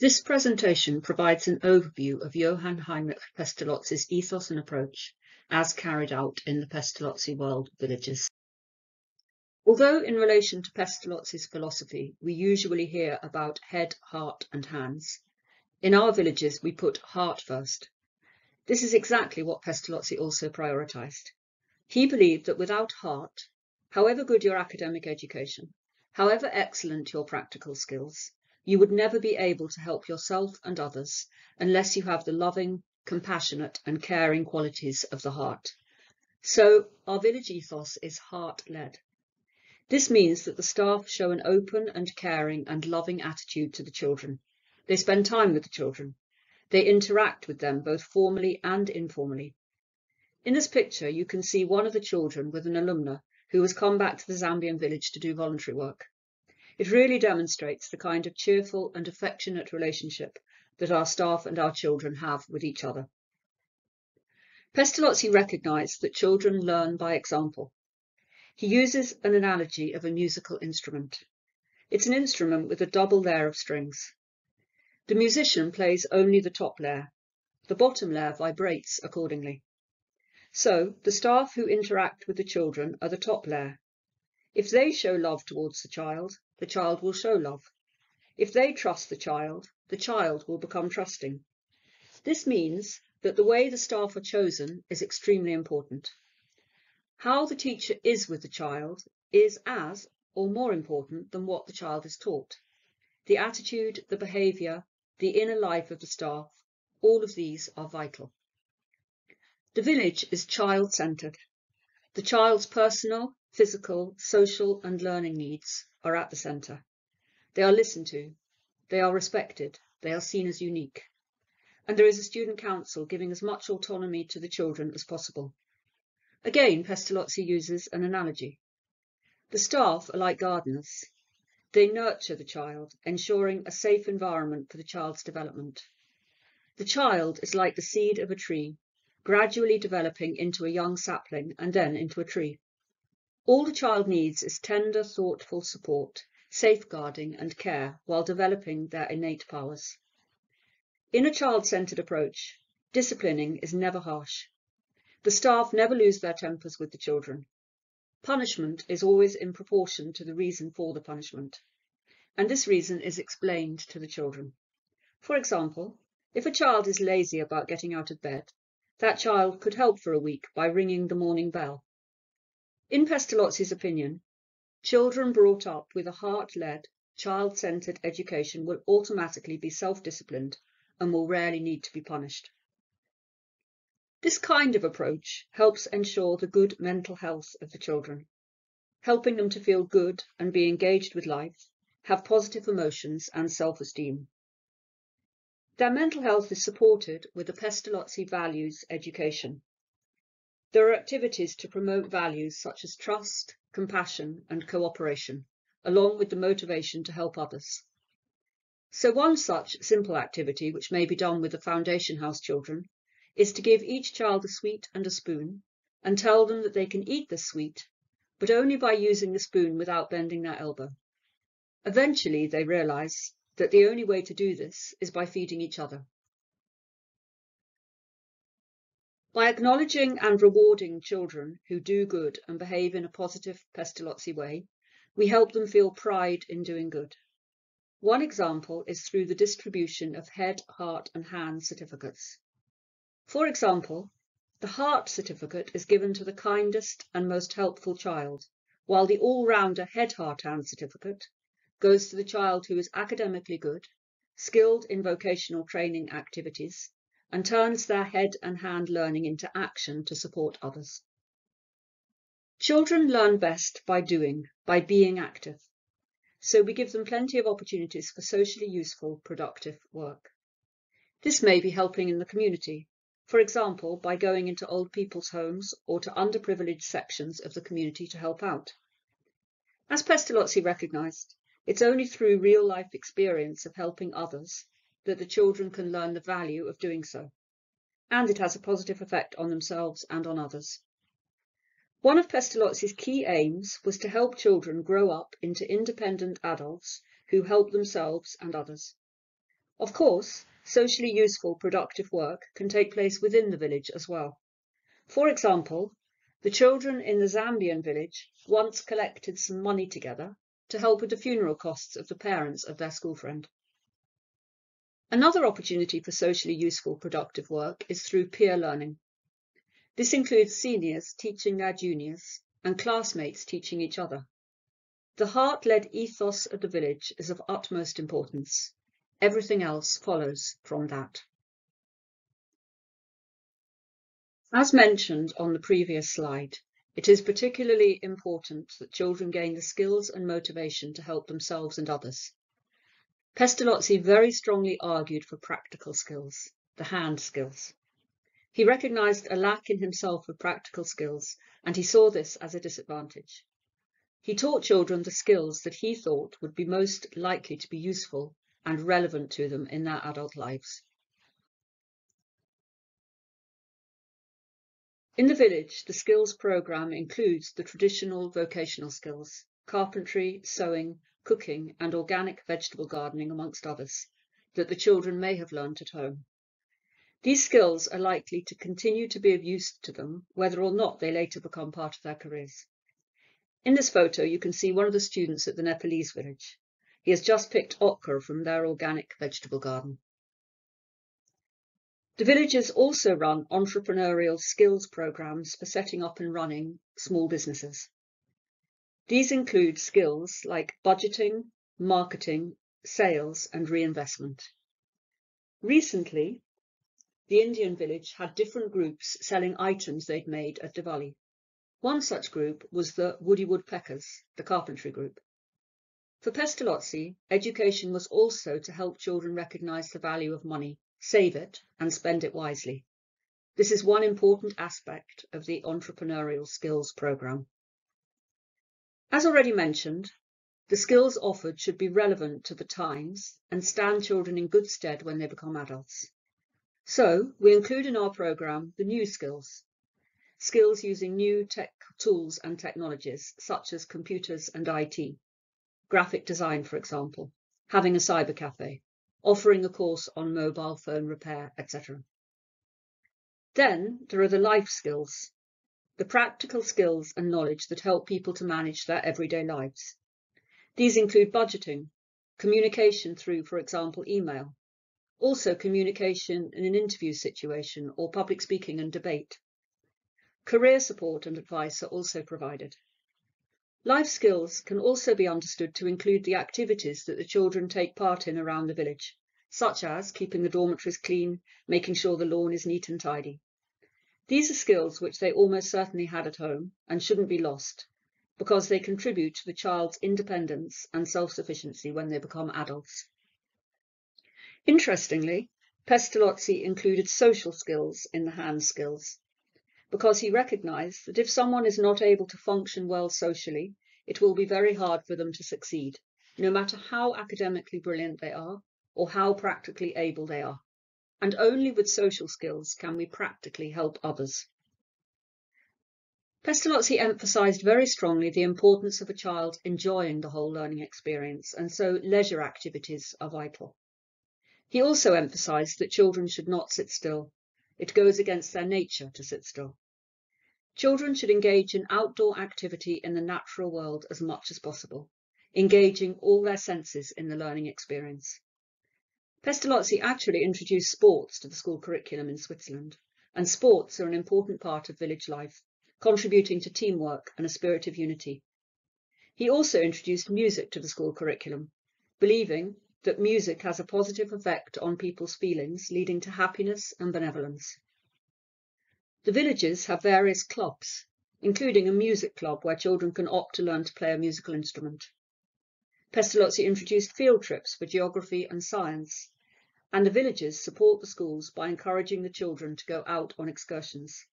This presentation provides an overview of Johann Heinrich Pestalozzi's ethos and approach as carried out in the Pestalozzi world villages. Although in relation to Pestalozzi's philosophy, we usually hear about head, heart and hands, in our villages we put heart first. This is exactly what Pestalozzi also prioritised. He believed that without heart, however good your academic education, however excellent your practical skills, you would never be able to help yourself and others unless you have the loving, compassionate and caring qualities of the heart. So our village ethos is heart-led. This means that the staff show an open and caring and loving attitude to the children. They spend time with the children. They interact with them both formally and informally. In this picture, you can see one of the children with an alumna who has come back to the Zambian village to do voluntary work. It really demonstrates the kind of cheerful and affectionate relationship that our staff and our children have with each other. Pestalozzi recognised that children learn by example. He uses an analogy of a musical instrument. It's an instrument with a double layer of strings. The musician plays only the top layer. The bottom layer vibrates accordingly. So the staff who interact with the children are the top layer. If they show love towards the child, the child will show love. If they trust the child, the child will become trusting. This means that the way the staff are chosen is extremely important. How the teacher is with the child is as or more important than what the child is taught. The attitude, the behaviour, the inner life of the staff, all of these are vital. The village is child-centred. The child's personal, physical, social and learning needs are at the centre. They are listened to, they are respected, they are seen as unique. And there is a student council giving as much autonomy to the children as possible. Again, Pestalozzi uses an analogy. The staff are like gardeners. They nurture the child, ensuring a safe environment for the child's development. The child is like the seed of a tree, gradually developing into a young sapling and then into a tree. All the child needs is tender, thoughtful support, safeguarding and care while developing their innate powers. In a child-centred approach, disciplining is never harsh. The staff never lose their tempers with the children. Punishment is always in proportion to the reason for the punishment, and this reason is explained to the children. For example, if a child is lazy about getting out of bed, that child could help for a week by ringing the morning bell. In Pestalozzi's opinion, children brought up with a heart-led, child-centred education will automatically be self-disciplined and will rarely need to be punished. This kind of approach helps ensure the good mental health of the children, helping them to feel good and be engaged with life, have positive emotions and self-esteem. Their mental health is supported with the Pestalozzi Values Education. There are activities to promote values such as trust, compassion and cooperation, along with the motivation to help others. So one such simple activity, which may be done with the Foundation House children, is to give each child a sweet and a spoon and tell them that they can eat the sweet, but only by using the spoon without bending their elbow. Eventually they realise that the only way to do this is by feeding each other. By acknowledging and rewarding children who do good and behave in a positive Pestalozzi way, we help them feel pride in doing good. One example is through the distribution of head, heart and hand certificates. For example, the heart certificate is given to the kindest and most helpful child, while the all-rounder head, heart, hand certificate goes to the child who is academically good, skilled in vocational training activities, and turns their head and hand learning into action to support others. Children learn best by doing, by being active. So we give them plenty of opportunities for socially useful, productive work. This may be helping in the community, for example, by going into old people's homes or to underprivileged sections of the community to help out. As Pestalozzi recognised, it's only through real-life experience of helping others that the children can learn the value of doing so, and it has a positive effect on themselves and on others. One of Pestalozzi's key aims was to help children grow up into independent adults who help themselves and others. Of course, socially useful productive work can take place within the village as well. For example, the children in the Zambian village once collected some money together to help with the funeral costs of the parents of their school friend. Another opportunity for socially useful productive work is through peer learning. This includes seniors teaching their juniors and classmates teaching each other. The heart-led ethos of the village is of utmost importance. Everything else follows from that. As mentioned on the previous slide, it is particularly important that children gain the skills and motivation to help themselves and others. Pestalozzi very strongly argued for practical skills, the hand skills. He recognized a lack in himself of practical skills, and he saw this as a disadvantage. He taught children the skills that he thought would be most likely to be useful and relevant to them in their adult lives. In the village, the skills programme includes the traditional vocational skills, carpentry, sewing, cooking and organic vegetable gardening amongst others, that the children may have learnt at home. These skills are likely to continue to be of use to them, whether or not they later become part of their careers. In this photo, you can see one of the students at the Nepalese village. He has just picked okra from their organic vegetable garden. The villages also run entrepreneurial skills programs for setting up and running small businesses. These include skills like budgeting, marketing, sales and reinvestment. Recently, the Indian village had different groups selling items they'd made at Diwali. One such group was the Woody Woodpeckers, the carpentry group. For Pestalozzi, education was also to help children recognise the value of money, save it, and spend it wisely. This is one important aspect of the entrepreneurial skills programme. As already mentioned, the skills offered should be relevant to the times and stand children in good stead when they become adults. So, we include in our programme the new skills, skills using new tech tools and technologies such as computers and IT, graphic design, for example, having a cyber cafe, offering a course on mobile phone repair, etc. Then there are the life skills, the practical skills and knowledge that help people to manage their everyday lives. These include budgeting, communication through, for example, email, also communication in an interview situation or public speaking and debate. Career support and advice are also provided. Life skills can also be understood to include the activities that the children take part in around the village, such as keeping the dormitories clean, making sure the lawn is neat and tidy. These are skills which they almost certainly had at home and shouldn't be lost, because they contribute to the child's independence and self-sufficiency when they become adults. Interestingly, Pestalozzi included social skills in the hand skills because he recognized that if someone is not able to function well socially, it will be very hard for them to succeed, no matter how academically brilliant they are or how practically able they are. And only with social skills can we practically help others. Pestalozzi emphasised very strongly the importance of a child enjoying the whole learning experience, and so leisure activities are vital. He also emphasised that children should not sit still, it goes against their nature to sit still. Children should engage in outdoor activity in the natural world as much as possible, engaging all their senses in the learning experience. Pestalozzi actually introduced sports to the school curriculum in Switzerland, and sports are an important part of village life, contributing to teamwork and a spirit of unity. He also introduced music to the school curriculum, believing that music has a positive effect on people's feelings, leading to happiness and benevolence. The villages have various clubs, including a music club where children can opt to learn to play a musical instrument. Pestalozzi introduced field trips for geography and science, and the villages support the schools by encouraging the children to go out on excursions.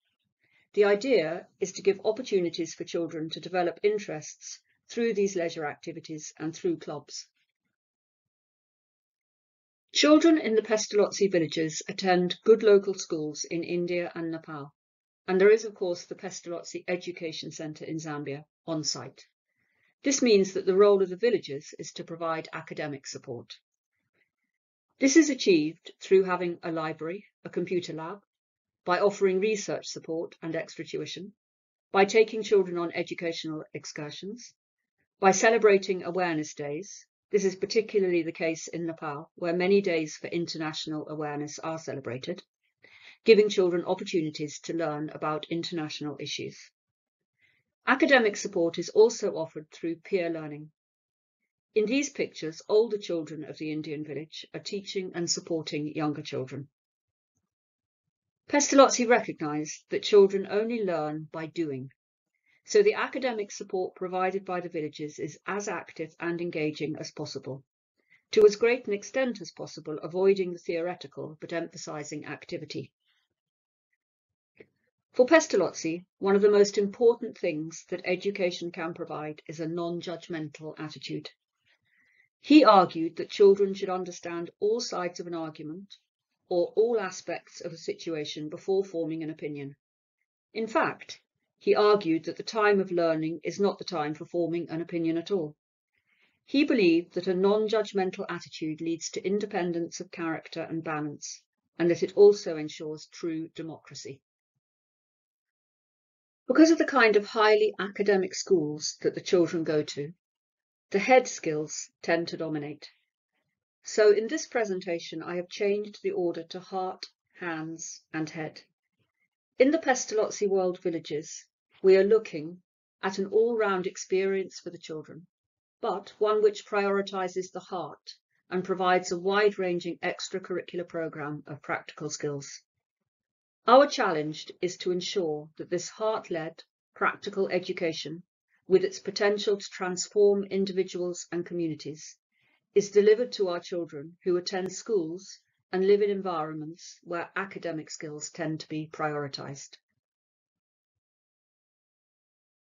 The idea is to give opportunities for children to develop interests through these leisure activities and through clubs. Children in the Pestalozzi villages attend good local schools in India and Nepal, and there is of course the Pestalozzi Education Centre in Zambia on site. This means that the role of the villagers is to provide academic support. This is achieved through having a library, a computer lab, by offering research support and extra tuition, by taking children on educational excursions, by celebrating awareness days. This is particularly the case in Nepal, where many days for international awareness are celebrated, giving children opportunities to learn about international issues. Academic support is also offered through peer learning, in these pictures, older children of the Indian village are teaching and supporting younger children. Pestalozzi recognised that children only learn by doing, so the academic support provided by the villages is as active and engaging as possible, to as great an extent as possible avoiding the theoretical but emphasising activity. For Pestalozzi, one of the most important things that education can provide is a non-judgmental attitude. He argued that children should understand all sides of an argument or all aspects of a situation before forming an opinion. In fact, he argued that the time of learning is not the time for forming an opinion at all. He believed that a non-judgmental attitude leads to independence of character and balance, and that it also ensures true democracy. Because of the kind of highly academic schools that the children go to, the head skills tend to dominate. So in this presentation, I have changed the order to heart, hands and head. In the Pestalozzi World Villages, we are looking at an all-round experience for the children, but one which prioritises the heart and provides a wide-ranging extracurricular programme of practical skills. Our challenge is to ensure that this heart-led, practical education with its potential to transform individuals and communities, is delivered to our children who attend schools and live in environments where academic skills tend to be prioritised.